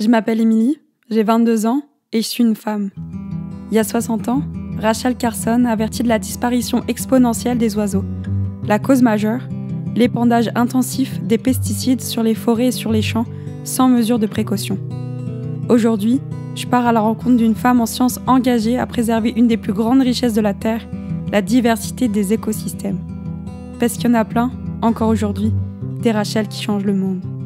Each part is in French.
Je m'appelle Émilie, j'ai 22 ans et je suis une femme. Il y a 60 ans, Rachel Carson avertit de la disparition exponentielle des oiseaux. La cause majeure L'épandage intensif des pesticides sur les forêts et sur les champs sans mesure de précaution. Aujourd'hui, je pars à la rencontre d'une femme en sciences engagée à préserver une des plus grandes richesses de la Terre, la diversité des écosystèmes. Parce qu'il y en a plein, encore aujourd'hui, des Rachel qui changent le monde.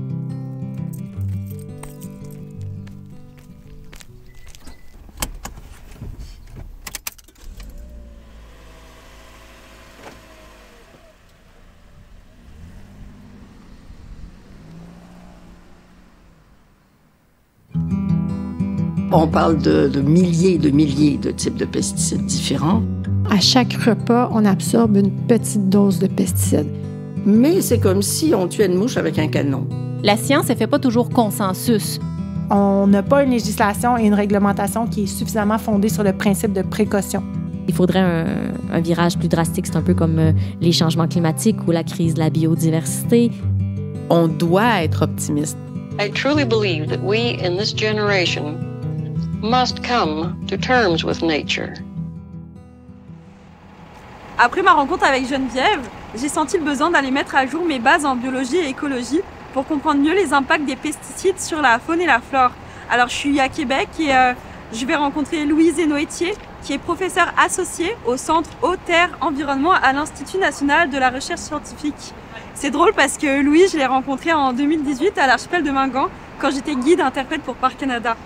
On parle de, de milliers et de milliers de types de pesticides différents. À chaque repas, on absorbe une petite dose de pesticides. Mais c'est comme si on tuait une mouche avec un canon. La science, elle fait pas toujours consensus. On n'a pas une législation et une réglementation qui est suffisamment fondée sur le principe de précaution. Il faudrait un, un virage plus drastique. C'est un peu comme euh, les changements climatiques ou la crise de la biodiversité. On doit être optimiste. I truly believe that we in this generation must come to terms with nature. Après ma rencontre avec Geneviève, j'ai senti le besoin d'aller mettre à jour mes bases en biologie et écologie pour comprendre mieux les impacts des pesticides sur la faune et la flore. Alors je suis à Québec et euh, je vais rencontrer Louise Noétier, qui est professeure associée au Centre Eau, Terre, Environnement à l'Institut national de la recherche scientifique. C'est drôle parce que Louise, je l'ai rencontrée en 2018 à l'archipel de Mingan quand j'étais guide interprète pour Parc Canada.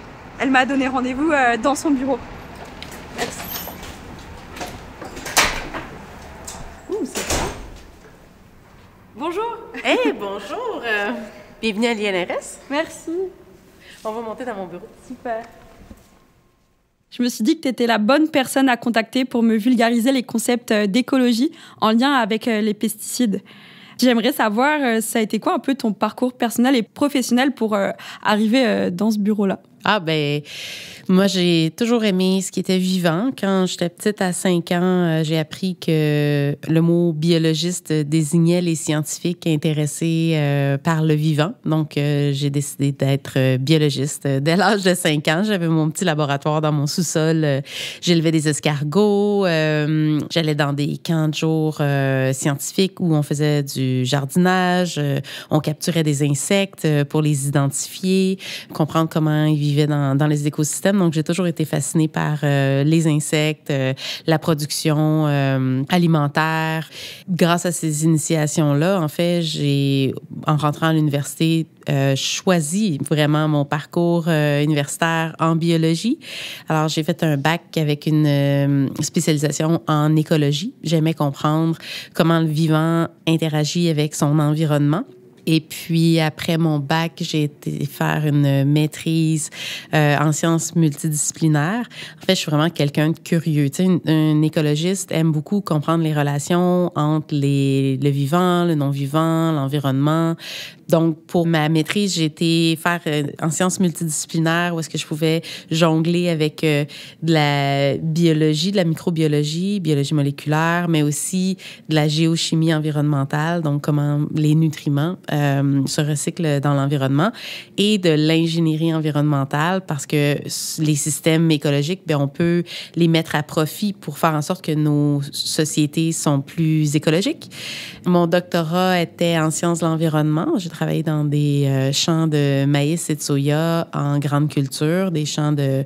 Elle m'a donné rendez-vous euh, dans son bureau. Merci. Ouh, c'est ça. Bonjour. Hey, bonjour! euh, bienvenue à l'INRS. Merci. On va monter dans mon bureau. Super. Je me suis dit que tu étais la bonne personne à contacter pour me vulgariser les concepts euh, d'écologie en lien avec les pesticides. J'aimerais savoir, ça a été quoi un peu ton parcours personnel et professionnel pour arriver dans ce bureau-là? Ah, ben, moi, j'ai toujours aimé ce qui était vivant. Quand j'étais petite, à 5 ans, euh, j'ai appris que le mot biologiste désignait les scientifiques intéressés euh, par le vivant. Donc, euh, j'ai décidé d'être biologiste. Dès l'âge de 5 ans, j'avais mon petit laboratoire dans mon sous-sol. J'élevais des escargots. J'allais dans des camps de jour scientifiques où on faisait du jardinage. on capturait des insectes pour les identifier, comprendre comment ils vivaient dans, dans les écosystèmes. Donc, j'ai toujours été fascinée par euh, les insectes, euh, la production euh, alimentaire. Grâce à ces initiations-là, en fait, j'ai, en rentrant à l'université, choisi vraiment mon parcours universitaire en biologie. Alors, j'ai fait un bac avec une spécialisation en écologie. J'aimais comprendre comment le vivant interagit avec son environnement. Et puis, après mon bac, j'ai été faire une maîtrise euh, en sciences multidisciplinaires. En fait, je suis vraiment quelqu'un de curieux. Tu sais, un, écologiste aime beaucoup comprendre les relations entre les, le vivant, le non-vivant, l'environnement. Donc, pour ma maîtrise, j'ai été faire euh, en sciences multidisciplinaires où est-ce que je pouvais jongler avec euh, de la biologie, de la microbiologie, biologie moléculaire, mais aussi de la géochimie environnementale, donc comment les nutriments euh, se recyclent dans l'environnement, et de l'ingénierie environnementale parce que les systèmes écologiques, bien, on peut les mettre à profit pour faire en sorte que nos sociétés sont plus écologiques. Mon doctorat était en sciences de l'environnement. Travaillé dans des euh, champs de maïs et de soya en grande culture, des champs de,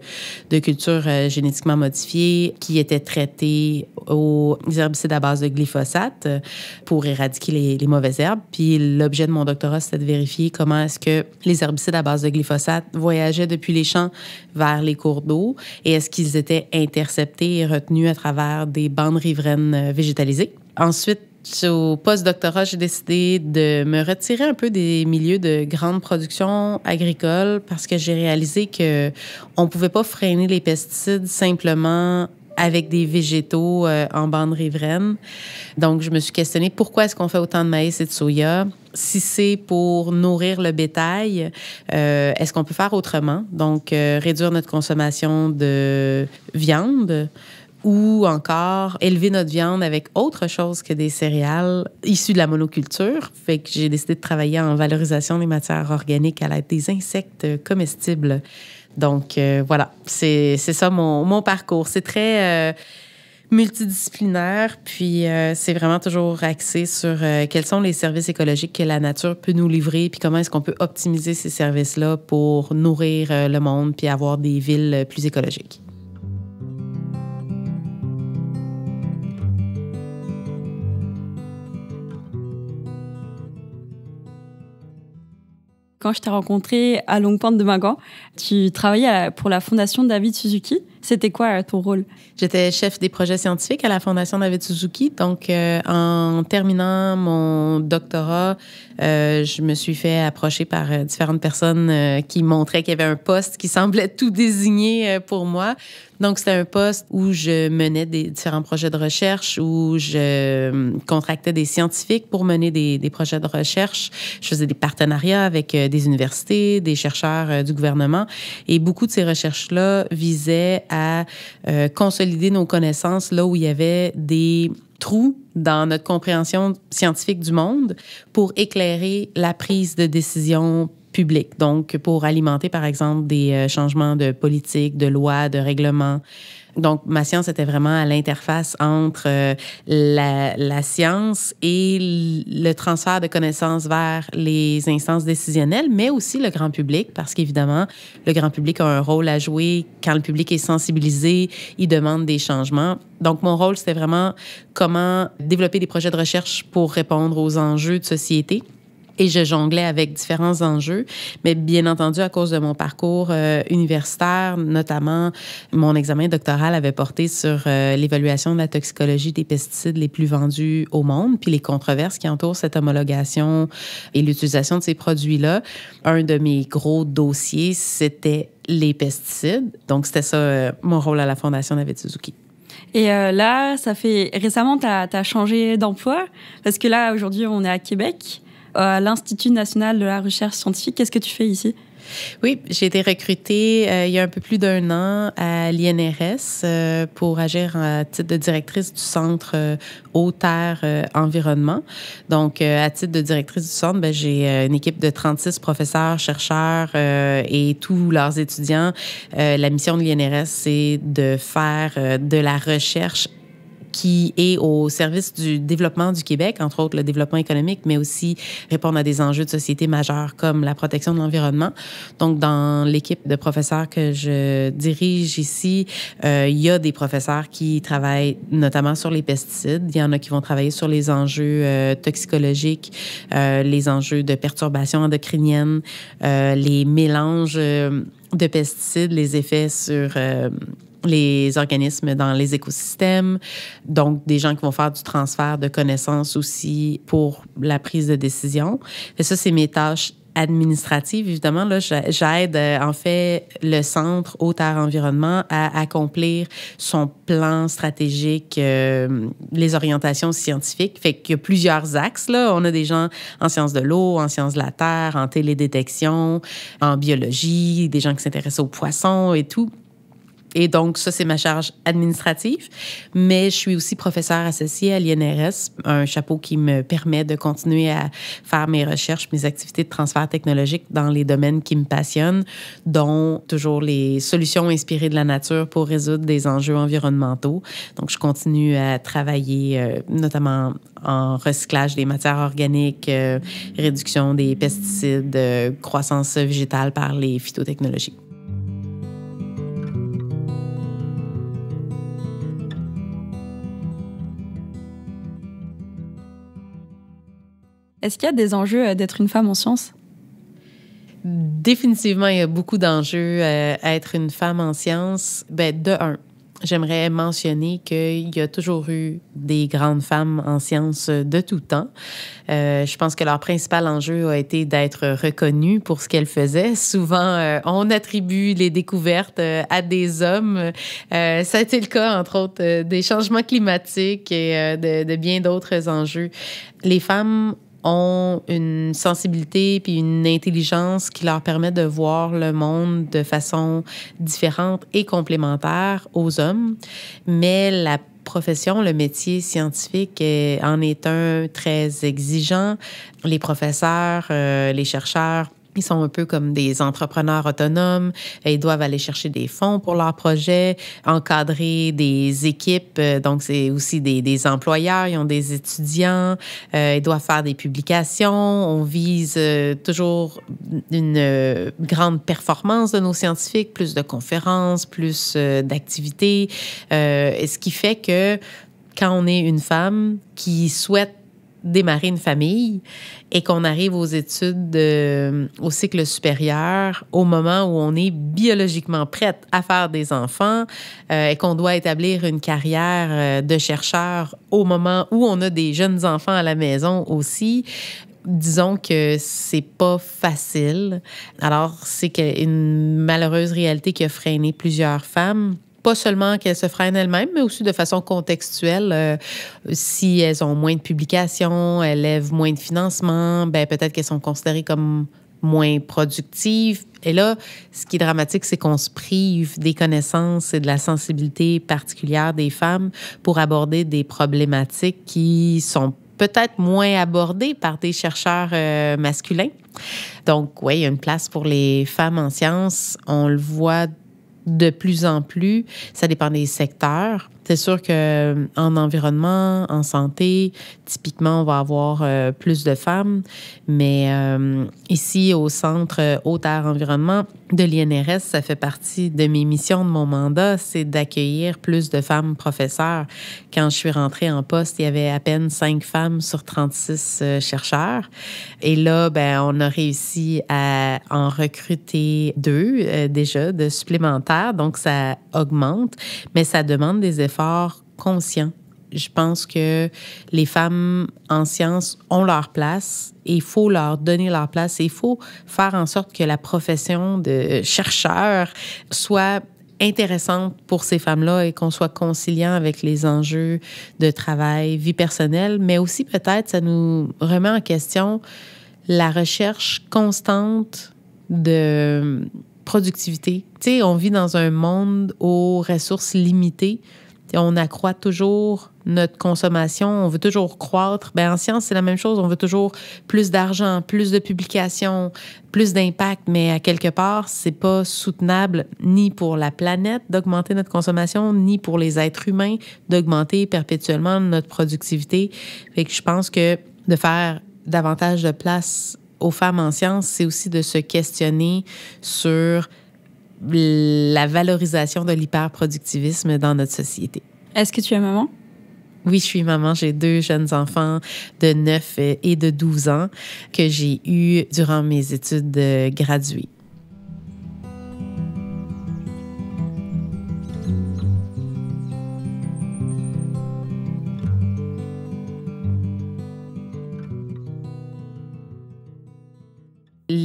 de culture euh, génétiquement modifiés qui étaient traités aux herbicides à base de glyphosate euh, pour éradiquer les, mauvaises herbes. Puis l'objet de mon doctorat, c'était de vérifier comment est-ce que les herbicides à base de glyphosate voyageaient depuis les champs vers les cours d'eau et est-ce qu'ils étaient interceptés et retenus à travers des bandes riveraines végétalisées. Ensuite, au post-doctorat, j'ai décidé de me retirer un peu des milieux de grande production agricole parce que j'ai réalisé que on pouvait pas freiner les pesticides simplement avec des végétaux euh, en bande riveraine. Donc, je me suis questionnée pourquoi est-ce qu'on fait autant de maïs et de soya? Si c'est pour nourrir le bétail, euh, est-ce qu'on peut faire autrement? Donc, euh, réduire notre consommation de viande ou encore élever notre viande avec autre chose que des céréales issues de la monoculture. Fait que j'ai décidé de travailler en valorisation des matières organiques à l'aide des insectes comestibles. Donc euh, voilà, c'est ça mon, mon parcours. C'est très euh, multidisciplinaire, puis euh, c'est vraiment toujours axé sur quels sont les services écologiques que la nature peut nous livrer, puis comment est-ce qu'on peut optimiser ces services-là pour nourrir le monde, puis avoir des villes plus écologiques. Quand je t'ai rencontré à Longue Pointe de Magan, tu travaillais pour la fondation David Suzuki. C'était quoi euh, ton rôle? J'étais chef des projets scientifiques à la Fondation David Suzuki. Donc, euh, en terminant mon doctorat, euh, je me suis fait approcher par différentes personnes qui montraient qu'il y avait un poste qui semblait tout désigné pour moi. Donc, c'était un poste où je menais des différents projets de recherche, où je contractais des scientifiques pour mener des, des projets de recherche. Je faisais des partenariats avec des universités, des chercheurs du gouvernement. Et beaucoup de ces recherches-là visaient à euh, consolider nos connaissances là où il y avait des trous dans notre compréhension scientifique du monde pour éclairer la prise de décision publique. Donc, pour alimenter, par exemple, des euh, changements de politique, de loi, de règlement, donc, ma science était vraiment à l'interface entre euh, la, la, science et le transfert de connaissances vers les instances décisionnelles, mais aussi le grand public, parce qu'évidemment, le grand public a un rôle à jouer quand le public est sensibilisé, il demande des changements. Donc, mon rôle, c'était vraiment comment développer des projets de recherche pour répondre aux enjeux de société et je jonglais avec différents enjeux. Mais bien entendu, à cause de mon parcours euh, universitaire, notamment mon examen doctoral avait porté sur euh, l'évaluation de la toxicologie des pesticides les plus vendus au monde, puis les controverses qui entourent cette homologation et l'utilisation de ces produits-là. Un de mes gros dossiers, c'était les pesticides. Donc, c'était ça euh, mon rôle à la Fondation David Suzuki. Et là, ça fait récemment, tu as, changé d'emploi parce que là, aujourd'hui, on est à Québec à l'Institut national de la recherche scientifique. Qu'est-ce que tu fais ici? Oui, j'ai été recrutée euh, il y a un peu plus d'un an à l'INRS euh, pour agir à titre de directrice du centre euh, Eau, Terre, Environnement. Donc, à titre de directrice du centre, ben, j'ai une équipe de 36 professeurs, chercheurs et tous leurs étudiants. la mission de l'INRS, c'est de faire de la recherche qui est au service du développement du Québec, entre autres le développement économique, mais aussi répondre à des enjeux de société majeurs comme la protection de l'environnement. Donc, dans l'équipe de professeurs que je dirige ici, euh, il y a des professeurs qui travaillent notamment sur les pesticides. Il y en a qui vont travailler sur les enjeux euh, toxicologiques, euh, les enjeux de perturbations endocriniennes, les mélanges de pesticides, les effets sur les organismes dans les écosystèmes, donc des gens qui vont faire du transfert de connaissances aussi pour la prise de décision. Et ça, c'est mes tâches administratives. Évidemment, là, j'aide euh, en fait le Centre Haute Terre Environnement à accomplir son plan stratégique, euh, les orientations scientifiques. Fait qu'il y a plusieurs axes. Là. On a des gens en sciences de l'eau, en sciences de la terre, en télédétection, en biologie, des gens qui s'intéressent aux poissons et tout. Et donc, ça, c'est ma charge administrative. Mais je suis aussi professeur associé à l'INRS, un chapeau qui me permet de continuer à faire mes recherches, mes activités de transfert technologique dans les domaines qui me passionnent, dont toujours les solutions inspirées de la nature pour résoudre des enjeux environnementaux. Donc, je continue à travailler euh, notamment en recyclage des matières organiques, euh, réduction des pesticides, euh, croissance végétale par les phytotechnologies. Est-ce qu'il y a des enjeux euh, d'être une femme en sciences? Définitivement, il y a beaucoup d'enjeux euh, à être une femme en sciences. Ben, de un, j'aimerais mentionner qu'il y a toujours eu des grandes femmes en sciences de tout temps. Euh, je pense que leur principal enjeu a été d'être reconnues pour ce qu'elles faisaient. Souvent, on attribue les découvertes à des hommes. ça a été le cas, entre autres, des changements climatiques et de, de bien d'autres enjeux. Les femmes ont une sensibilité puis une intelligence qui leur permet de voir le monde de façon différente et complémentaire aux hommes. Mais la profession, le métier scientifique en est un très exigeant. Les professeurs, euh, les chercheurs ils sont un peu comme des entrepreneurs autonomes. Ils doivent aller chercher des fonds pour leurs projets, encadrer des équipes. Euh, donc, c'est aussi des, employeurs. Ils ont des étudiants. Euh, ils doivent faire des publications. On vise euh, toujours une grande performance de nos scientifiques, plus de conférences, plus d'activités. ce qui fait que quand on est une femme qui souhaite démarrer une famille et qu'on arrive aux études au cycle supérieur au moment où on est biologiquement prête à faire des enfants euh, et qu'on doit établir une carrière euh, de chercheur au moment où on a des jeunes enfants à la maison aussi, disons que c'est pas facile. Alors, c'est une malheureuse réalité qui a freiné plusieurs femmes pas seulement qu'elles se freinent elles-mêmes, mais aussi de façon contextuelle. Euh, si elles ont moins de publications, elles lèvent moins de financement, ben peut-être qu'elles sont considérées comme moins productives. Et là, ce qui est dramatique, c'est qu'on se prive des connaissances et de la sensibilité particulière des femmes pour aborder des problématiques qui sont peut-être moins abordées par des chercheurs euh, masculins. Donc, oui, il y a une place pour les femmes en sciences. On le voit de plus en plus. Ça dépend des secteurs. C'est sûr que euh, en environnement, en santé, typiquement, on va avoir euh, plus de femmes, mais euh, ici au centre Haute-Air Environnement de l'INRS, ça fait partie de mes missions de mon mandat, c'est d'accueillir plus de femmes professeurs. Quand je suis rentrée en poste, il y avait à peine cinq femmes sur 36 chercheurs, et là, ben, on a réussi à en recruter deux déjà de supplémentaires, donc ça augmente, mais ça demande des efforts conscient. Je pense que les femmes en sciences ont leur place et il faut leur donner leur place il faut faire en sorte que la profession de chercheur soit intéressante pour ces femmes-là et qu'on soit conciliant avec les enjeux de travail, vie personnelle, mais aussi peut-être ça nous remet en question la recherche constante de productivité. Tu sais, on vit dans un monde aux ressources limitées on accroît toujours notre consommation, on veut toujours croître. Ben, en science, c'est la même chose. On veut toujours plus d'argent, plus de publications, plus d'impact, mais à quelque part, c'est pas soutenable ni pour la planète d'augmenter notre consommation, ni pour les êtres humains d'augmenter perpétuellement notre productivité. Fait que je pense que de faire davantage de place aux femmes en sciences, c'est aussi de se questionner sur la valorisation de l'hyperproductivisme dans notre société. Est-ce que tu es maman? Oui, je suis maman. J'ai deux jeunes enfants de 9 et de 12 ans que j'ai eus durant mes études graduées.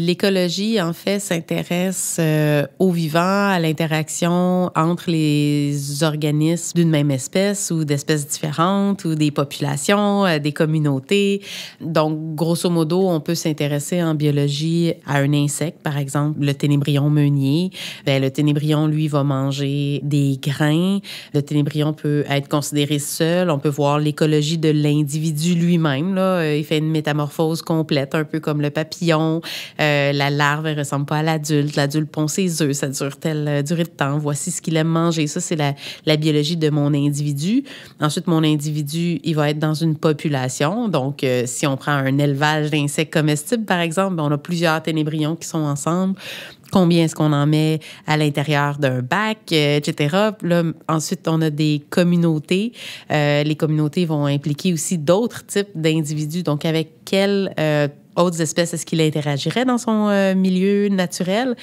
L'écologie, en fait, s'intéresse euh, au vivant, à l'interaction entre les organismes d'une même espèce ou d'espèces différentes ou des populations, euh, des communautés. Donc, grosso modo, on peut s'intéresser en biologie à un insecte, par exemple, le ténébrion meunier. Bien, le ténébrion, lui, va manger des grains. Le ténébrion peut être considéré seul. On peut voir l'écologie de l'individu lui-même. Il fait une métamorphose complète, un peu comme le papillon. Euh, la larve, elle ressemble pas à l'adulte. L'adulte pond ses œufs, ça dure telle euh, durée de temps. Voici ce qu'il aime manger. Ça, c'est la, la, biologie de mon individu. Ensuite, mon individu, il va être dans une population. Donc, euh, si on prend un élevage d'insectes comestibles, par exemple, ben, on a plusieurs ténébrions qui sont ensemble combien est-ce qu'on en met à l'intérieur d'un bac, etc. Là, ensuite, on a des communautés. les communautés vont impliquer aussi d'autres types d'individus. Donc, avec quel autres espèces, est-ce qu'il interagirait dans son euh, milieu naturel?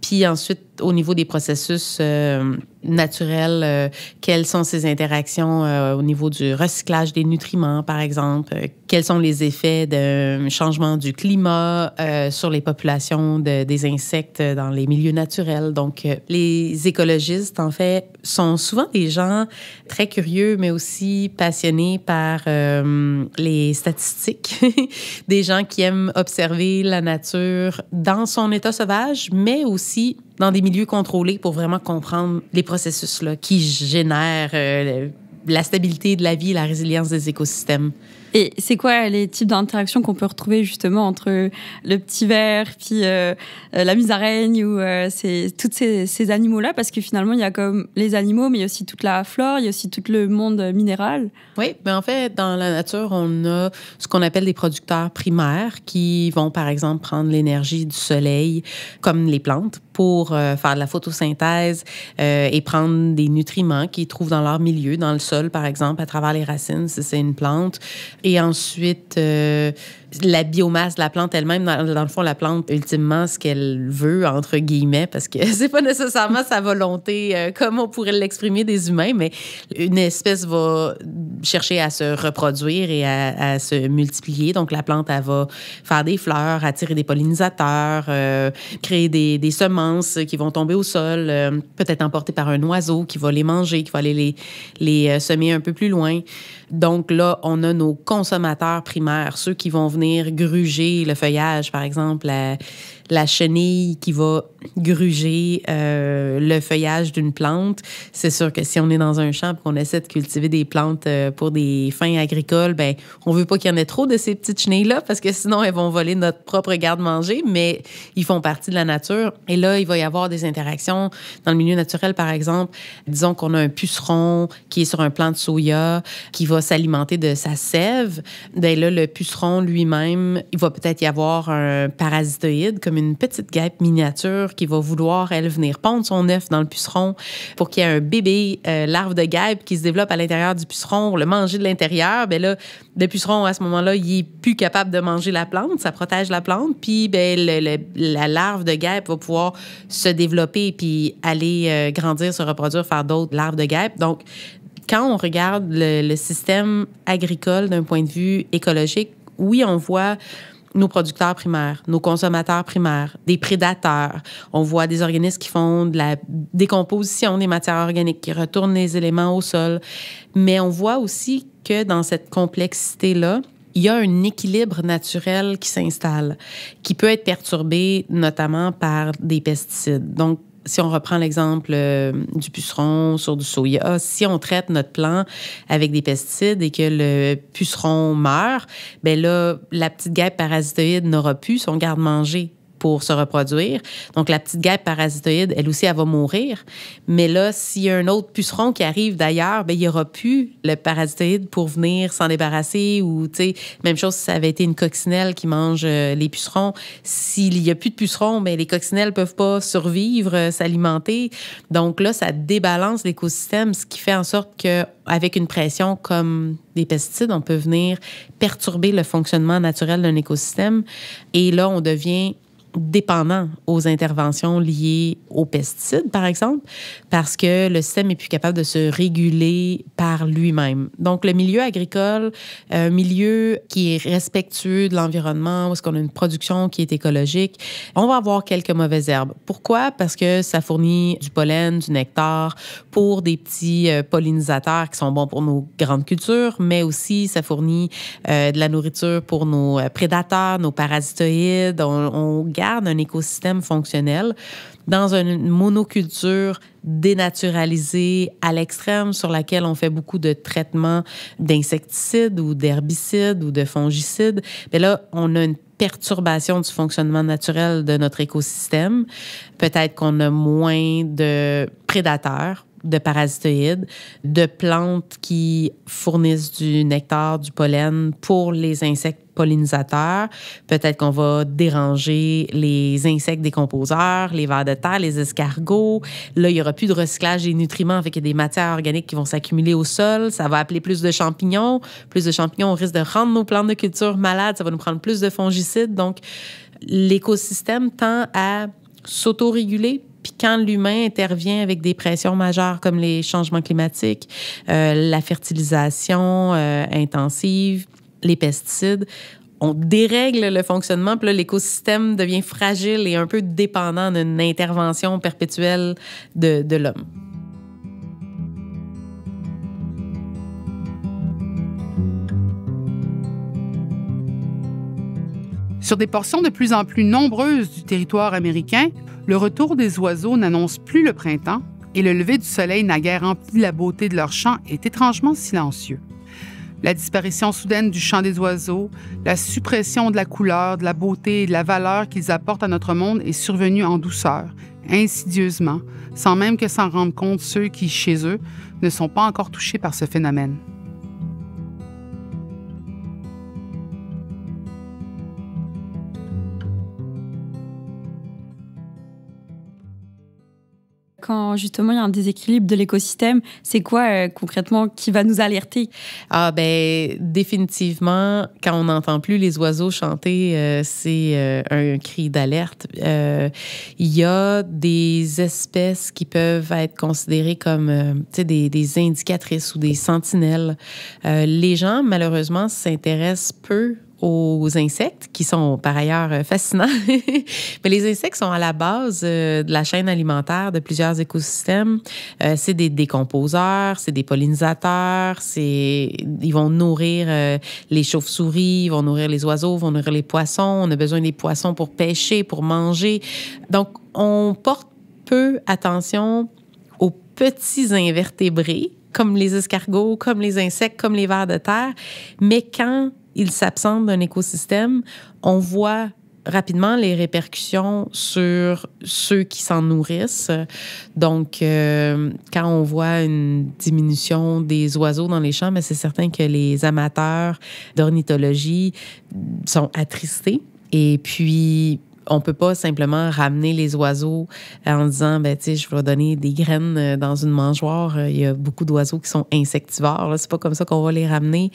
Puis ensuite, au niveau des processus euh, naturels, euh, quelles sont ces interactions euh, au niveau du recyclage des nutriments, par exemple, euh, quels sont les effets d'un changement du climat sur les populations de- des insectes dans les milieux naturels. Donc, les écologistes, en fait, sont souvent des gens très curieux, mais aussi passionnés par les statistiques, des gens qui aiment observer la nature dans son état sauvage, mais aussi dans des milieux contrôlés pour vraiment comprendre les processus là, qui génèrent euh, la stabilité de la vie et la résilience des écosystèmes. Et c'est quoi les types d'interactions qu'on peut retrouver justement entre le petit ver puis euh, la musaraigne ou euh, ces, tous ces, ces animaux-là? Parce que finalement, il y a comme les animaux, mais il y a aussi toute la flore, il y a aussi tout le monde minéral. Oui, mais en fait, dans la nature, on a ce qu'on appelle des producteurs primaires qui vont, par exemple, prendre l'énergie du soleil, comme les plantes, pour euh, faire de la photosynthèse euh, et prendre des nutriments qu'ils trouvent dans leur milieu, dans le sol, par exemple, à travers les racines, si c'est une plante. Et ensuite, euh, la biomasse de la plante elle-même, dans, le fond, la plante, ultimement, ce qu'elle veut, entre guillemets, parce que c'est pas nécessairement sa volonté euh, comme on pourrait l'exprimer des humains, mais une espèce va chercher à se reproduire et à, se multiplier. Donc, la plante, elle va faire des fleurs, attirer des pollinisateurs, euh, créer des, semences qui vont tomber au sol, euh, peut-être emportées par un oiseau qui va les manger, qui va aller les, les semer un peu plus loin. Donc là, on a nos consommateurs primaires, ceux qui vont venir gruger le feuillage, par exemple, la chenille qui va gruger euh, le feuillage d'une plante. C'est sûr que si on est dans un champ et qu'on essaie de cultiver des plantes euh, pour des fins agricoles, ben on veut pas qu'il y en ait trop de ces petites chenilles-là parce que sinon elles vont voler notre propre garde-manger, mais ils font partie de la nature. Et là, il va y avoir des interactions dans le milieu naturel, par exemple. Disons qu'on a un puceron qui est sur un plant de soya qui va s'alimenter de sa sève. Ben là, le puceron lui-même, il va peut-être y avoir un parasitoïde, comme une petite guêpe miniature qui va vouloir, elle, venir pondre son œuf dans le puceron pour qu'il y ait un bébé euh, larve de guêpe qui se développe à l'intérieur du puceron, le manger de l'intérieur. Ben là, le puceron, à ce moment-là, il est plus capable de manger la plante, ça protège la plante, puis ben, la larve de guêpe va pouvoir se développer puis aller euh, grandir, se reproduire, faire d'autres larves de guêpe. Donc, quand on regarde le système agricole d'un point de vue écologique, oui, on voit nos producteurs primaires, nos consommateurs primaires, des prédateurs. On voit des organismes qui font de la décomposition des matières organiques, qui retournent les éléments au sol. Mais on voit aussi que dans cette complexité-là, il y a un équilibre naturel qui s'installe, qui peut être perturbé notamment par des pesticides. Donc, si on reprend l'exemple euh, du puceron sur du soya, si on traite notre plant avec des pesticides et que le puceron meurt, ben là, la petite guêpe parasitoïde n'aura plus son garde-manger pour se reproduire. Donc, la petite guêpe parasitoïde, elle aussi, elle va mourir. Mais là, s'il y a un autre puceron qui arrive d'ailleurs, ben, il n'y aura plus le parasitoïde pour venir s'en débarrasser ou, tu sais, même chose si ça avait été une coccinelle qui mange euh, les pucerons. S'il n'y a plus de pucerons, ben, les coccinelles peuvent pas survivre, euh, s'alimenter. Donc là, ça débalance l'écosystème, ce qui fait en sorte que avec une pression comme des pesticides, on peut venir perturber le fonctionnement naturel d'un écosystème. Et là, on devient dépendant aux interventions liées aux pesticides, par exemple, parce que le système est plus capable de se réguler par lui-même. Donc, le milieu agricole, un milieu qui est respectueux de l'environnement, où est-ce qu'on a une production qui est écologique, on va avoir quelques mauvaises herbes. Pourquoi? Parce que ça fournit du pollen, du nectar pour des petits euh, pollinisateurs qui sont bons pour nos grandes cultures, mais aussi ça fournit euh, de la nourriture pour nos euh, prédateurs, nos parasitoïdes. On, on un écosystème fonctionnel dans une monoculture dénaturalisée à l'extrême sur laquelle on fait beaucoup de traitements d'insecticides ou d'herbicides ou de fongicides. Mais là, on a une perturbation du fonctionnement naturel de notre écosystème. Peut-être qu'on a moins de prédateurs de parasitoïdes, de plantes qui fournissent du nectar, du pollen pour les insectes pollinisateurs. Peut-être qu'on va déranger les insectes décomposeurs, les vers de terre, les escargots. Là, il n'y aura plus de recyclage des nutriments, fait qu'il y a des matières organiques qui vont s'accumuler au sol. Ça va appeler plus de champignons. Plus de champignons, on risque de rendre nos plantes de culture malades. Ça va nous prendre plus de fongicides. Donc, l'écosystème tend à s'autoréguler quand l'humain intervient avec des pressions majeures comme les changements climatiques, euh, la fertilisation euh, intensive, les pesticides, on dérègle le fonctionnement, puis l'écosystème devient fragile et un peu dépendant d'une intervention perpétuelle de l'homme. Sur des portions de plus en plus nombreuses du territoire américain, le retour des oiseaux n'annonce plus le printemps et le lever du soleil naguère rempli la beauté de leur chant est étrangement silencieux. La disparition soudaine du chant des oiseaux, la suppression de la couleur, de la beauté et de la valeur qu'ils apportent à notre monde est survenue en douceur, insidieusement, sans même que s'en rendent compte ceux qui, chez eux, ne sont pas encore touchés par ce phénomène. Quand justement il y a un déséquilibre de l'écosystème, c'est quoi euh, concrètement qui va nous alerter? Ah ben définitivement, quand on n'entend plus les oiseaux chanter, euh, c'est euh, un, cri d'alerte. Il y a des espèces qui peuvent être considérées comme des, des indicatrices ou des sentinelles. les gens, malheureusement, s'intéressent peu aux insectes, qui sont par ailleurs euh, fascinants. Mais les insectes sont à la base euh, de la chaîne alimentaire de plusieurs écosystèmes. Euh, c'est des décomposeurs, c'est des pollinisateurs, c'est ils vont nourrir les chauves-souris, ils vont nourrir les oiseaux, ils vont nourrir les poissons. On a besoin des poissons pour pêcher, pour manger. Donc, on porte peu attention aux petits invertébrés comme les escargots, comme les insectes, comme les vers de terre. Mais quand il s'absente d'un écosystème, on voit rapidement les répercussions sur ceux qui s'en nourrissent. Donc, euh, quand on voit une diminution des oiseaux dans les champs, mais c'est certain que les amateurs d'ornithologie sont attristés. Et puis, on peut pas simplement ramener les oiseaux en disant, ben, je vais donner des graines euh, dans une mangeoire. Euh, il y a beaucoup d'oiseaux qui sont insectivores. C'est pas comme ça qu'on va les ramener.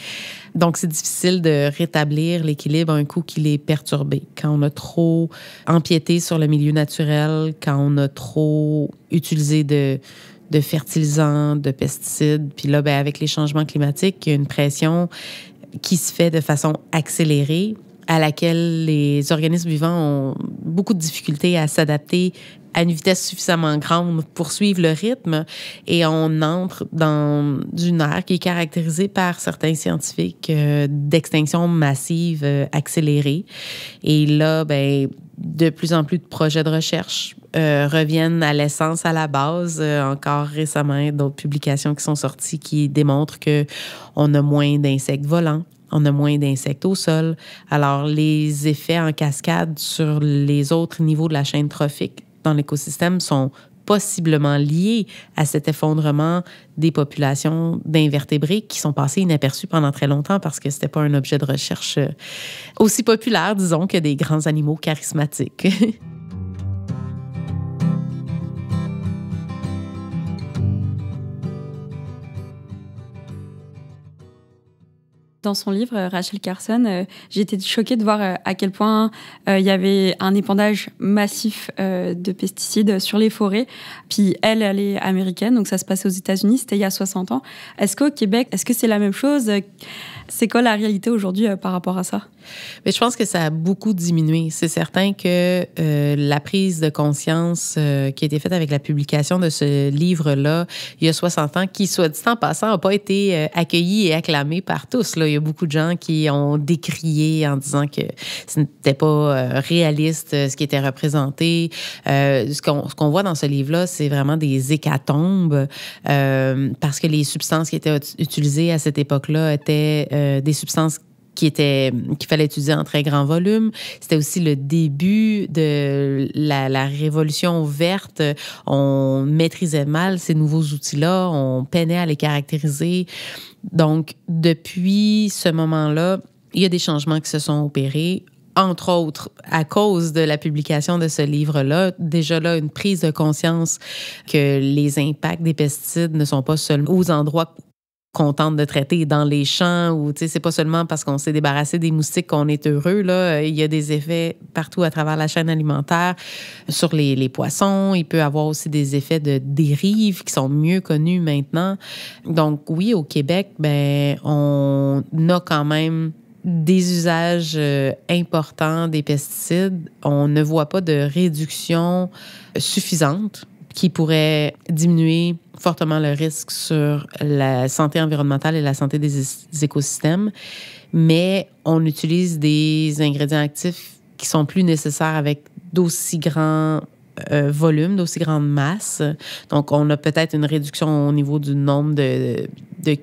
Donc, c'est difficile de rétablir l'équilibre un coup qu'il est perturbé. Quand on a trop empiété sur le milieu naturel, quand on a trop utilisé de de fertilisants, de pesticides. Puis là, ben, avec les changements climatiques, il y a une pression qui se fait de façon accélérée à laquelle les organismes vivants ont beaucoup de difficultés à s'adapter à une vitesse suffisamment grande pour suivre le rythme et on entre dans une ère qui est caractérisée par certains scientifiques euh, d'extinction massive euh, accélérée. Et là, ben, de plus en plus de projets de recherche euh, reviennent à l'essence, à la base. encore récemment, d'autres publications qui sont sorties qui démontrent que on a moins d'insectes volants, on a moins d'insectes au sol. Alors, les effets en cascade sur les autres niveaux de la chaîne trophique dans l'écosystème sont possiblement liés à cet effondrement des populations d'invertébrés qui sont passés inaperçus pendant très longtemps parce que c'était pas un objet de recherche euh, aussi populaire, disons, que des grands animaux charismatiques. dans son livre, euh, Rachel Carson, euh, été choquée de voir euh, à quel point il y avait un épandage massif de pesticides sur les forêts. Puis elle, elle est américaine, donc ça se passait aux États-Unis, c'était il y a 60 ans. Est-ce qu'au Québec, est-ce que c'est la même chose? C'est quoi la réalité aujourd'hui euh, par rapport à ça? Mais je pense que ça a beaucoup diminué. C'est certain que euh, la prise de conscience euh, qui a été faite avec la publication de ce livre-là, il y a 60 ans, qui, soit dit en passant, n'a pas été accueilli et acclamé par tous. Il y a beaucoup de gens qui ont décrié en disant que ce n'était pas réaliste ce qui était représenté. ce qu'on voit dans ce livre-là, c'est vraiment des hécatombes parce que les substances qui étaient utilisées à cette époque-là étaient euh, des substances qui étaient qu'il fallait utiliser en très grand volume. C'était aussi le début de la, révolution verte. On maîtrisait mal ces nouveaux outils-là, on peinait à les caractériser. Donc, depuis ce moment-là, il y a des changements qui se sont opérés entre autres, à cause de la publication de ce livre-là, déjà là, une prise de conscience que les impacts des pesticides ne sont pas seulement aux endroits contente de traiter dans les champs ou c'est pas seulement parce qu'on s'est débarrassé des moustiques qu'on est heureux là. Il y a des effets partout à travers la chaîne alimentaire sur les, les poissons. Il peut avoir aussi des effets de dérive qui sont mieux connus maintenant. Donc oui au Québec ben on a quand même des usages euh, importants des pesticides. On ne voit pas de réduction suffisante qui pourrait diminuer fortement le risque sur la santé environnementale et la santé des, écosystèmes, mais on utilise des ingrédients actifs qui sont plus nécessaires avec d'aussi grands euh, volumes, d'aussi grande masse. Donc, on a peut-être une réduction au niveau du nombre de,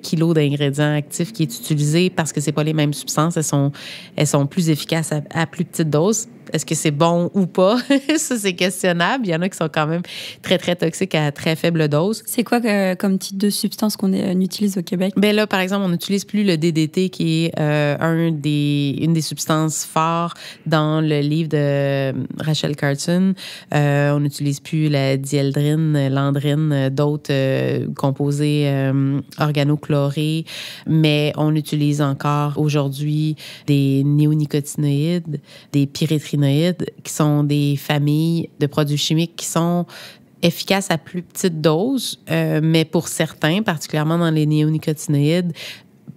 kilos d'ingrédients actifs qui est utilisé parce que c'est pas les mêmes substances. Elles sont, elles sont plus efficaces à, à plus petite dose. Est-ce que c'est bon ou pas? ça, c'est questionnable. Il y en a qui sont quand même très, très toxiques à très faible dose. C'est quoi euh, comme type de substance qu'on utilise au Québec? Bien là, par exemple, on n'utilise plus le DDT, qui est euh, un des, une des substances phares dans le livre de Rachel Carson. Euh, on n'utilise plus la dieldrine, l'andrine, d'autres composés organochlorés, mais on utilise encore aujourd'hui des néonicotinoïdes, des qui sont des familles de produits chimiques qui sont efficaces à plus petite dose, euh, mais pour certains, particulièrement dans les néonicotinoïdes,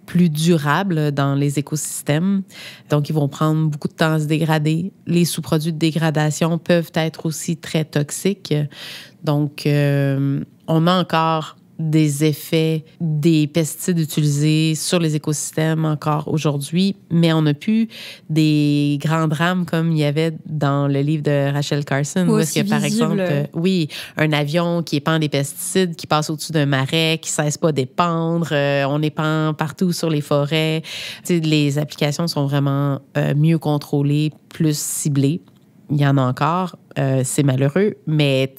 plus durables dans les écosystèmes. Donc, ils vont prendre beaucoup de temps à se dégrader. Les sous-produits de dégradation peuvent être aussi très toxiques. Donc, euh, on a encore des effets des pesticides utilisés sur les écosystèmes encore aujourd'hui, mais on n'a plus des grands drames comme il y avait dans le livre de Rachel Carson, où est-ce que, par exemple, euh, oui, un avion qui épand des pesticides, qui passe au-dessus d'un marais, qui ne cesse pas d'épandre, euh, on épand partout sur les forêts. les applications sont vraiment euh, mieux contrôlées, plus ciblées. Il y en a encore, c'est malheureux, mais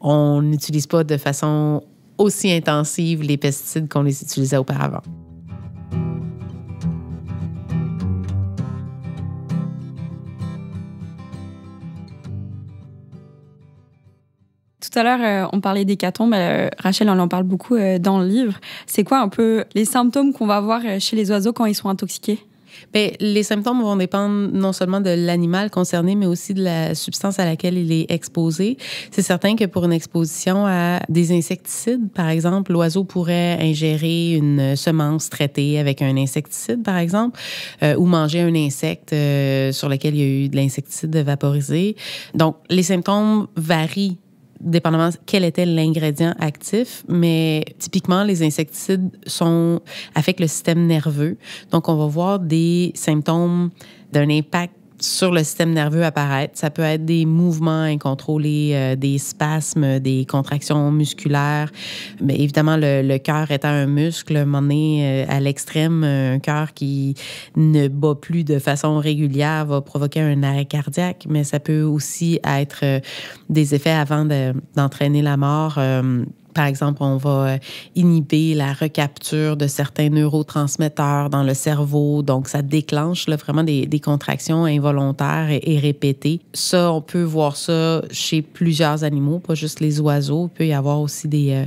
on n'utilise pas de façon aussi intensive les pesticides qu'on les utilisait auparavant. Tout à l'heure, euh, on parlait des catons. Euh, Rachel, on en parle beaucoup euh, dans le livre. C'est quoi un peu les symptômes qu'on va voir chez les oiseaux quand ils sont intoxiqués? Bien, les symptômes vont dépendre non seulement de l'animal concerné, mais aussi de la substance à laquelle il est exposé. C'est certain que pour une exposition à des insecticides, par exemple, l'oiseau pourrait ingérer une semence traitée avec un insecticide, par exemple, euh, ou manger un insecte euh, sur lequel il y a eu de l'insecticide vaporisé. Donc, les symptômes varient dépendamment quel était l'ingrédient actif, mais typiquement, les insecticides sont, affectent le système nerveux. Donc, on va voir des symptômes d'un impact sur le système nerveux apparaître. Ça peut être des mouvements incontrôlés, euh, des spasmes, des contractions musculaires. Mais évidemment, le, le cœur étant un muscle, à euh, à l'extrême, un cœur qui ne bat plus de façon régulière va provoquer un arrêt cardiaque, mais ça peut aussi être euh, des effets avant d'entraîner la mort par exemple, on va euh, inhiber la recapture de certains neurotransmetteurs dans le cerveau. Donc, ça déclenche vraiment des, contractions involontaires et, répétées. Ça, on peut voir ça chez plusieurs animaux, pas juste les oiseaux. Il peut y avoir aussi des, euh,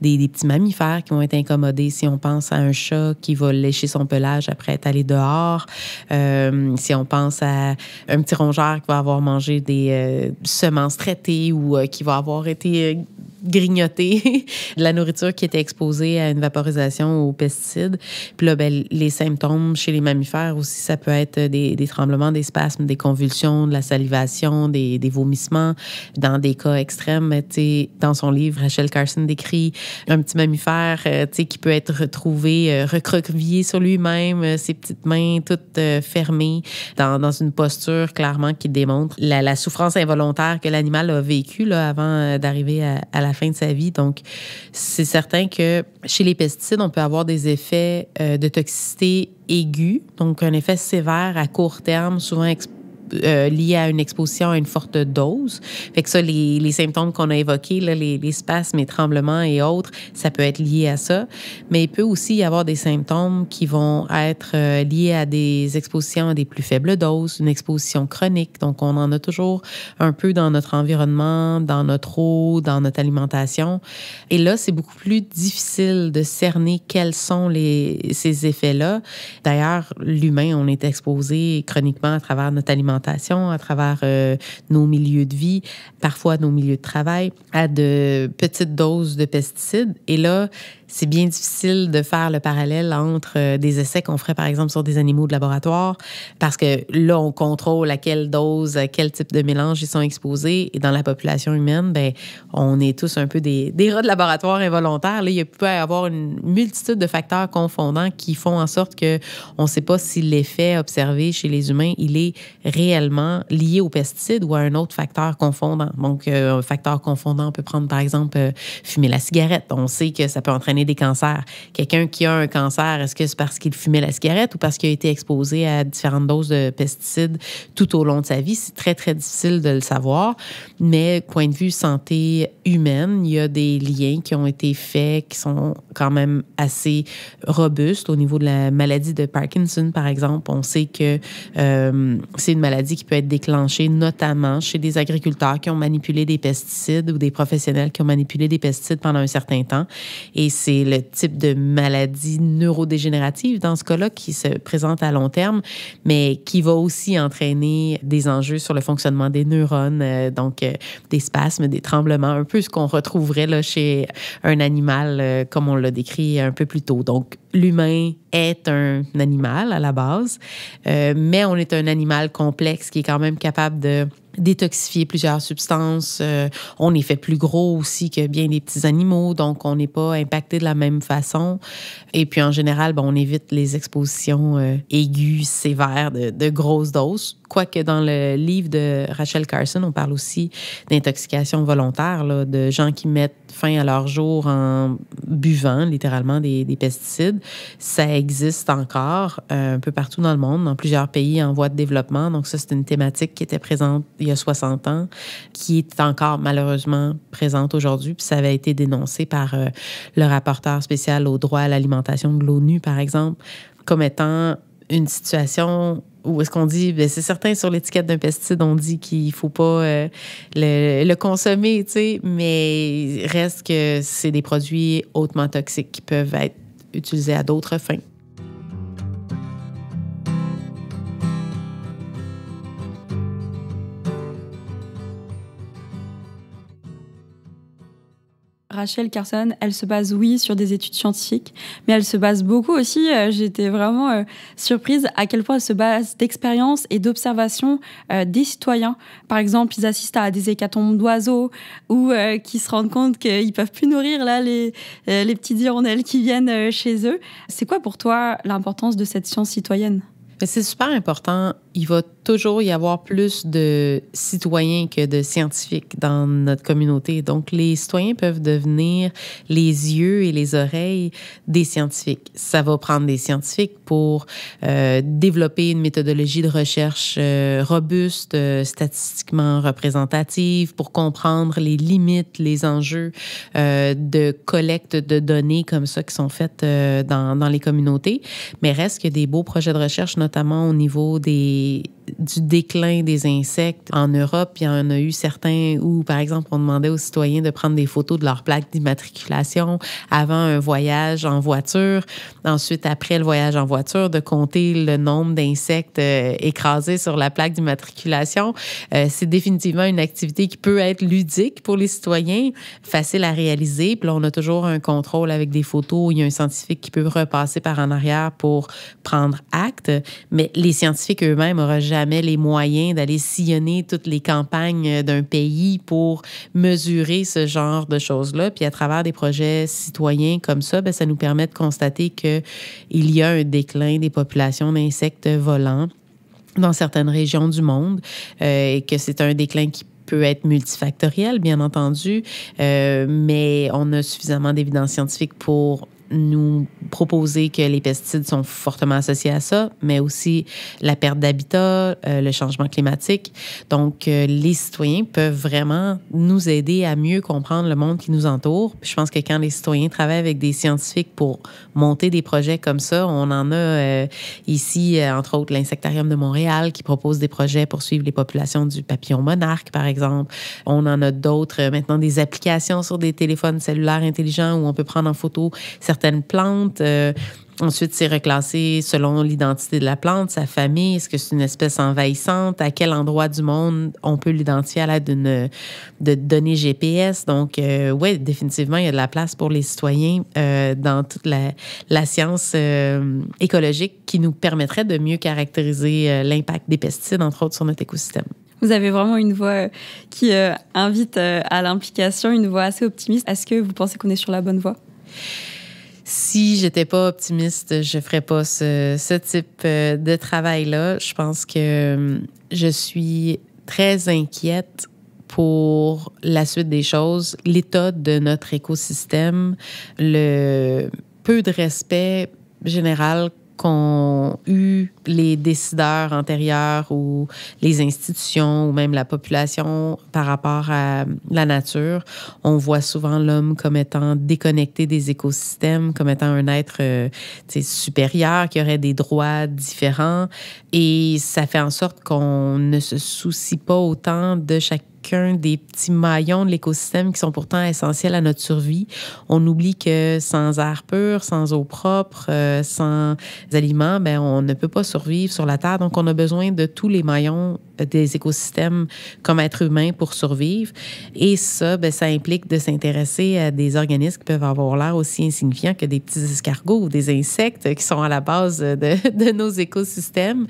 des, petits mammifères qui vont être incommodés. Si on pense à un chat qui va lécher son pelage après être allé dehors, euh, si on pense à un petit rongeur qui va avoir mangé des semences traitées ou qui va avoir été grignoter de la nourriture qui était exposée à une vaporisation aux pesticides. Puis là, ben, les symptômes chez les mammifères aussi, ça peut être des, tremblements, des spasmes, des convulsions, de la salivation, des, des vomissements. Dans des cas extrêmes, dans son livre, Rachel Carson décrit un petit mammifère euh, qui peut être retrouvé euh, recroquevillé sur lui-même, euh, ses petites mains toutes fermées, dans, dans, une posture clairement qui démontre la, souffrance involontaire que l'animal a vécue avant d'arriver à, à la fin de sa vie. Donc, c'est certain que chez les pesticides, on peut avoir des effets euh, de toxicité aiguë, donc un effet sévère à court terme, souvent euh, lié à une exposition à une forte dose. Fait que ça, les, les symptômes qu'on a évoqués, là, les, les, spasmes et tremblements et autres, ça peut être lié à ça. Mais il peut aussi y avoir des symptômes qui vont être euh, liés à des expositions à des plus faibles doses, une exposition chronique. Donc, on en a toujours un peu dans notre environnement, dans notre eau, dans notre alimentation. Et là, c'est beaucoup plus difficile de cerner quels sont les, ces effets-là. D'ailleurs, l'humain, on est exposé chroniquement à travers notre alimentation à travers euh, nos milieux de vie, parfois nos milieux de travail, à de petites doses de pesticides. Et là, c'est bien difficile de faire le parallèle entre euh, des essais qu'on ferait, par exemple, sur des animaux de laboratoire, parce que là, on contrôle à quelle dose, à quel type de mélange ils sont exposés. Et dans la population humaine, ben, on est tous un peu des, des rats de laboratoire involontaires. Là, il peut y avoir une multitude de facteurs confondants qui font en sorte que on ne sait pas si l'effet observé chez les humains, il est réellement lié aux pesticides ou à un autre facteur confondant. Donc, euh, un facteur confondant, on peut prendre, par exemple, euh, fumer la cigarette. On sait que ça peut entraîner des cancers. Quelqu'un qui a un cancer, est-ce que c'est parce qu'il fumait la cigarette ou parce qu'il a été exposé à différentes doses de pesticides tout au long de sa vie? C'est très, très difficile de le savoir. Mais point de vue santé humaine, il y a des liens qui ont été faits qui sont quand même assez robustes au niveau de la maladie de Parkinson, par exemple. On sait que euh, c'est une maladie qui peut être déclenchée notamment chez des agriculteurs qui ont manipulé des pesticides ou des professionnels qui ont manipulé des pesticides pendant un certain temps. Et c'est le type de maladie neurodégénérative dans ce cas-là qui se présente à long terme, mais qui va aussi entraîner des enjeux sur le fonctionnement des neurones, euh, donc euh, des spasmes, des tremblements, un peu ce qu'on retrouverait là, chez un animal euh, comme on l'a décrit un peu plus tôt. Donc, l'humain est un animal à la base, mais on est un animal complexe qui est quand même capable de détoxifier plusieurs substances. Euh, on est fait plus gros aussi que bien des petits animaux, donc on n'est pas impacté de la même façon. Et puis en général, on évite les expositions euh, aiguës, sévères de, grosses doses. Quoique dans le livre de Rachel Carson, on parle aussi d'intoxication volontaire, de gens qui mettent fin à leur jour en buvant littéralement des, des pesticides. Ça existe encore euh, un peu partout dans le monde, dans plusieurs pays en voie de développement. Donc ça, c'est une thématique qui était présente il y a 60 ans, qui est encore malheureusement présente aujourd'hui. Puis ça avait été dénoncé par euh, le rapporteur spécial au droit à l'alimentation de l'ONU, par exemple, comme étant une situation où est-ce qu'on dit, ben c'est certain sur l'étiquette d'un pesticide, on dit qu'il faut pas euh, le, le, consommer, tu sais, mais reste que c'est des produits hautement toxiques qui peuvent être utilisés à d'autres fins. Rachel Carson, elle se base, oui, sur des études scientifiques, mais elle se base beaucoup aussi, euh, j'étais vraiment euh, surprise à quel point elle se base d'expérience et d'observation euh, des citoyens. Par exemple, ils assistent à des hécatombes d'oiseaux ou qui se rendent compte qu'ils peuvent plus nourrir là les, les petites hirondelles qui viennent chez eux. C'est quoi pour toi l'importance de cette science citoyenne? C'est super important. Il va toujours y avoir plus de citoyens que de scientifiques dans notre communauté. Donc, les citoyens peuvent devenir les yeux et les oreilles des scientifiques. Ça va prendre des scientifiques pour euh, développer une méthodologie de recherche euh, robuste, euh, statistiquement représentative, pour comprendre les limites, les enjeux de collecte de données comme ça qui sont faites dans, dans les communautés. Mais reste que des beaux projets de recherche, notamment au niveau des the du déclin des insectes en Europe. Il y en a eu certains où, par exemple, on demandait aux citoyens de prendre des photos de leur plaque d'immatriculation avant un voyage en voiture. Ensuite, après le voyage en voiture, de compter le nombre d'insectes euh, écrasés sur la plaque d'immatriculation. Euh, c'est définitivement une activité qui peut être ludique pour les citoyens, facile à réaliser. Puis là, on a toujours un contrôle avec des photos. Il y a un scientifique qui peut repasser par en arrière pour prendre acte. Mais les scientifiques eux-mêmes n'auraient jamais les moyens d'aller sillonner toutes les campagnes d'un pays pour mesurer ce genre de choses-là. Puis à travers des projets citoyens comme ça, bien, ça nous permet de constater qu'il y a un déclin des populations d'insectes volants dans certaines régions du monde euh, et que c'est un déclin qui peut être multifactoriel, bien entendu, euh, mais on a suffisamment d'évidence scientifique pour nous proposer que les pesticides sont fortement associés à ça, mais aussi la perte d'habitat, euh, le changement climatique. Donc, euh, les citoyens peuvent vraiment nous aider à mieux comprendre le monde qui nous entoure. Je pense que quand les citoyens travaillent avec des scientifiques pour monter des projets comme ça, on en a euh, ici, entre autres, l'Insectarium de Montréal qui propose des projets pour suivre les populations du papillon monarque, par exemple. On en a d'autres, maintenant des applications sur des téléphones cellulaires intelligents où on peut prendre en photo certaines plantes. Euh, ensuite, c'est reclassé selon l'identité de la plante, sa famille. Est-ce que c'est une espèce envahissante? À quel endroit du monde on peut l'identifier à l'aide de données GPS? Donc, euh, oui, définitivement, il y a de la place pour les citoyens euh, dans toute la, la science écologique qui nous permettrait de mieux caractériser l'impact des pesticides, entre autres, sur notre écosystème. Vous avez vraiment une voix qui invite à l'implication, une voix assez optimiste. Est-ce que vous pensez qu'on est sur la bonne voie? Si j'étais pas optimiste, je ferais pas ce, type euh, de travail-là. Je pense que euh, je suis très inquiète pour la suite des choses, l'état de notre écosystème, le peu de respect général qu'ont eu les décideurs antérieurs ou les institutions ou même la population par rapport à la nature. On voit souvent l'homme comme étant déconnecté des écosystèmes, comme étant un être euh, supérieur qui aurait des droits différents. Et ça fait en sorte qu'on ne se soucie pas autant de chaque des petits maillons de l'écosystème qui sont pourtant essentiels à notre survie. On oublie que sans air pur, sans eau propre, euh, sans aliments, ben, on ne peut pas survivre sur la Terre. Donc, on a besoin de tous les maillons des écosystèmes comme être humain pour survivre. Et ça, ben, ça implique de s'intéresser à des organismes qui peuvent avoir l'air aussi insignifiants que des petits escargots ou des insectes qui sont à la base de nos écosystèmes.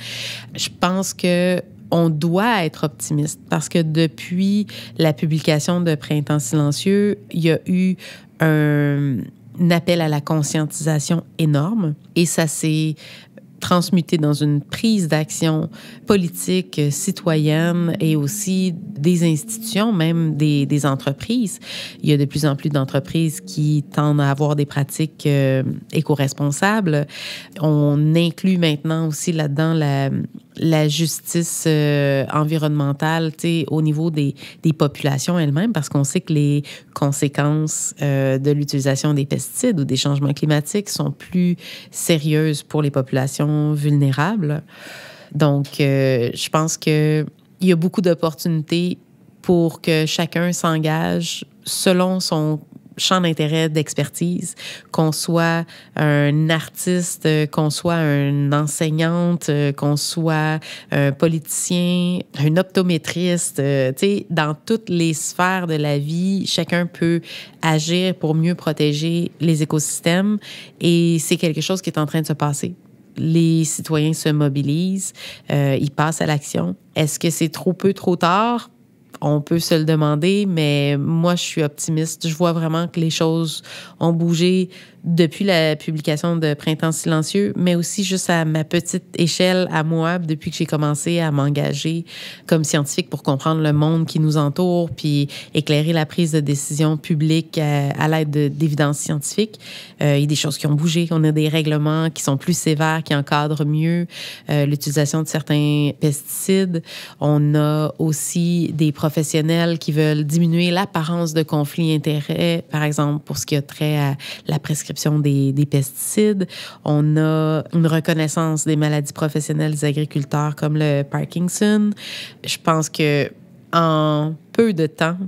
Je pense que on doit être optimiste parce que depuis la publication de Printemps silencieux, il y a eu un, appel à la conscientisation énorme et ça s'est transmuté dans une prise d'action politique, citoyenne et aussi des institutions, même des, entreprises. Il y a de plus en plus d'entreprises qui tendent à avoir des pratiques euh, éco-responsables. On inclut maintenant aussi là-dedans la, la justice euh, environnementale au niveau des, des populations elles-mêmes, parce qu'on sait que les conséquences euh, de l'utilisation des pesticides ou des changements climatiques sont plus sérieuses pour les populations vulnérables. Donc, euh, je pense qu'il y a beaucoup d'opportunités pour que chacun s'engage selon son champ d'intérêt d'expertise, qu'on soit un artiste, qu'on soit une enseignante, qu'on soit un politicien, un optométriste, euh, tu sais, dans toutes les sphères de la vie, chacun peut agir pour mieux protéger les écosystèmes et c'est quelque chose qui est en train de se passer les citoyens se mobilisent, euh, ils passent à l'action. Est-ce que c'est trop peu, trop tard? On peut se le demander, mais moi, je suis optimiste. Je vois vraiment que les choses ont bougé depuis la publication de Printemps silencieux, mais aussi juste à ma petite échelle à moi, depuis que j'ai commencé à m'engager comme scientifique pour comprendre le monde qui nous entoure, puis éclairer la prise de décision publique à, l'aide d'évidences scientifiques. Euh, il y a des choses qui ont bougé. On a des règlements qui sont plus sévères, qui encadrent mieux euh, l'utilisation de certains pesticides. On a aussi des professionnels qui veulent diminuer l'apparence de conflits d'intérêts, par exemple, pour ce qui a trait à la prescription des, pesticides. On a une reconnaissance des maladies professionnelles des agriculteurs comme le Parkinson. Je pense que en peu de temps,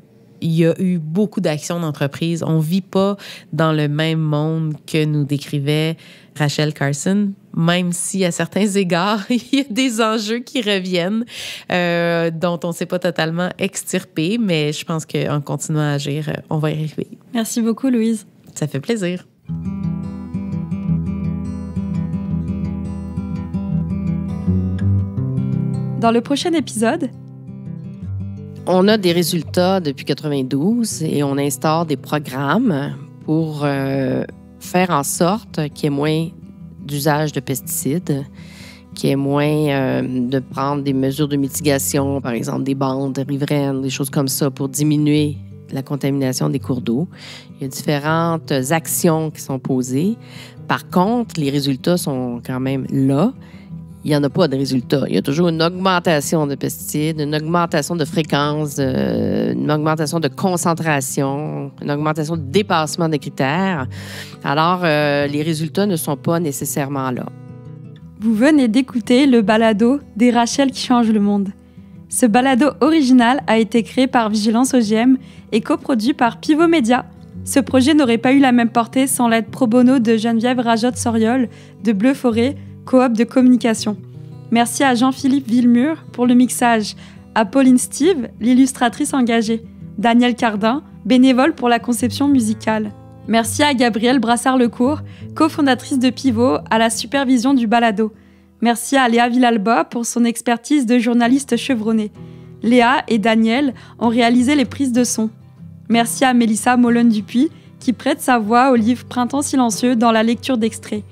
il y a eu beaucoup d'actions d'entreprise. On vit pas dans le même monde que nous décrivait Rachel Carson, même si à certains égards, il y a des enjeux qui reviennent, euh, dont on ne s'est pas totalement extirpé, mais je pense qu'en continuant à agir, on va y arriver. Merci beaucoup, Louise. Ça fait plaisir. Dans le prochain épisode, on a des résultats depuis 92 et on instaure des programmes pour euh, faire en sorte qu'il y ait moins d'usage de pesticides, qu'il y ait moins euh, de prendre des mesures de mitigation, par exemple des bandes riveraines, des choses comme ça, pour diminuer la contamination des cours d'eau. Il y a différentes actions qui sont posées. Par contre, les résultats sont quand même là. Il n'y en a pas de résultats. Il y a toujours une augmentation de pesticides, une augmentation de fréquence, euh, une augmentation de concentration, une augmentation de dépassement des critères. Alors, euh, les résultats ne sont pas nécessairement là. Vous venez d'écouter le balado des Rachel qui changent le monde. Ce balado original a été créé par Vigilance OGM et coproduit par Pivot Média. Ce projet n'aurait pas eu la même portée sans l'aide pro bono de Geneviève Rajotte-Soriol de Bleu Forêt, coop de communication. Merci à Jean-Philippe Villemur pour le mixage, à Pauline Steve, l'illustratrice engagée, Daniel Cardin, bénévole pour la conception musicale. Merci à Gabrielle Brassard-Lecourt, cofondatrice de Pivot, à la supervision du balado. Merci à Léa Villalba pour son expertise de journaliste chevronné. Léa et Daniel ont réalisé les prises de son. Merci à Mélissa Mollen-Dupuis qui prête sa voix au livre Printemps silencieux dans la lecture d'extraits.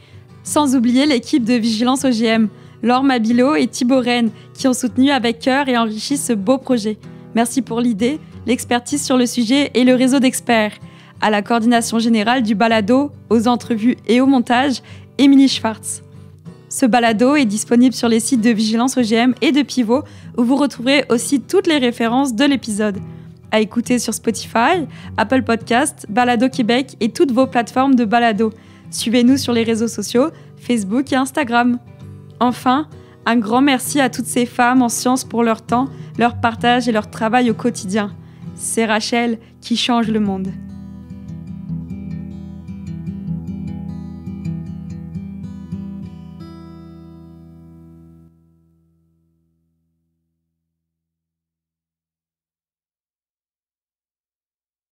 Sans oublier l'équipe de Vigilance OGM, Laure Mabilo et Thibaut Rennes qui ont soutenu avec cœur et enrichi ce beau projet. Merci pour l'idée, l'expertise sur le sujet et le réseau d'experts. À la coordination générale du balado, aux entrevues et au montage, Émilie Schwartz. Ce balado est disponible sur les sites de Vigilance OGM et de Pivot, où vous retrouverez aussi toutes les références de l'épisode. À écouter sur Spotify, Apple Podcasts, Balado Québec et toutes vos plateformes de balado. Suivez-nous sur les réseaux sociaux, Facebook et Instagram. Enfin, un grand merci à toutes ces femmes en sciences pour leur temps, leur partage et leur travail au quotidien. C'est Rachel qui change le monde.